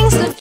things that